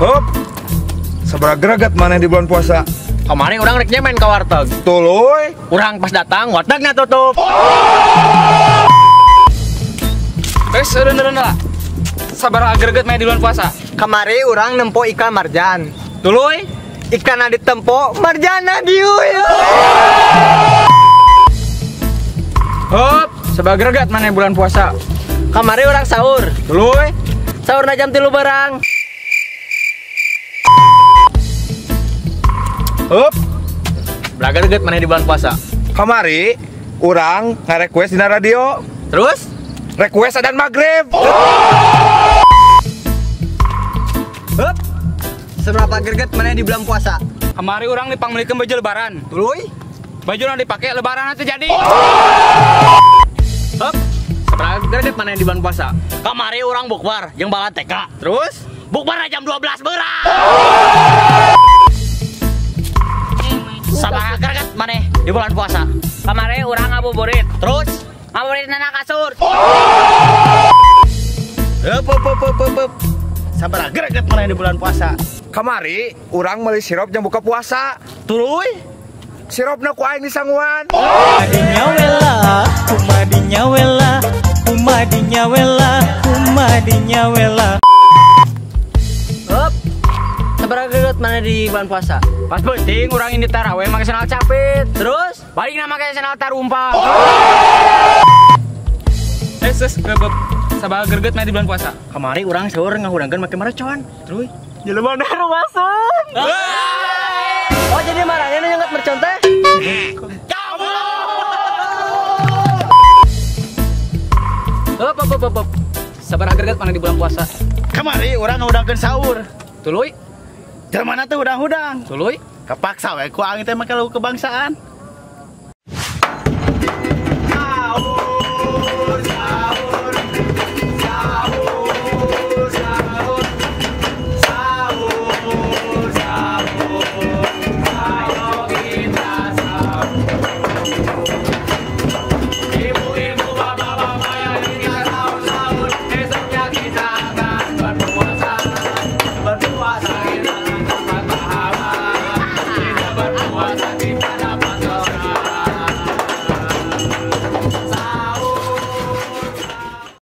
Hop. Sabaraha greget mana di bulan puasa? Kemarin orang rek nyemen ke warteg. Tuluy. Orang pas datang wartegnya tutup. Guys, udah udah udah. Sabar greget main di bulan puasa. Kemarin orang nempo ikan marjan. Tuluy. Ikan ada tempo, marjana diuy. Hop. Sabar greget main bulan puasa. Kemarin orang sahur. Tuluy. Sahur na jam tilu barang. Hop. Belaga greget mana di bulan puasa. Kamari urang ngarequest dina radio. Terus? Request adan maghrib. Hup. Seberapa greget mana di bulan puasa? Kemarin orang dipanggilkan baju lebaran. Tuluy. Baju yang dipakai lebaran nanti jadi. Hup. Seberapa greget mana di bulan puasa? Kemarin orang bukbar yang bawa TK. Terus? Bukbar jam 12 berat. Sabar di bulan puasa? Kemarin orang ngabuburit. Terus? Ngabuburit nana kasur. Hup, hup, hup, hup, hup, hup. Sabar greget mana di bulan puasa? Kamari urang meuli sirup jam buka puasa. Sirupna ku aing di sanguan. Umadinya wela, umadinya wela, umadinya wela, umadinya wela. Greget mana di bulan puasa? Pas penting orang ini taraweh pakai sandal capit. Terus? Balik nama kayak sandal tarumpang. Eh, sus, bebek. Sabar greget main di bulan puasa. Kemarin orang sahur ngahurangkan pakai mercon. Terus? Jelema baru masuk. Oh jadi marahnya nyengat mercon teh? Hop, hop, hop, hop, hop. Sabar greget mana di bulan puasa. Kamari orang ngudangkeun sahur. Tuluy. Mana tuh udang-udang? Tuluy. Kepaksa we ku aing teh make kebangsaan.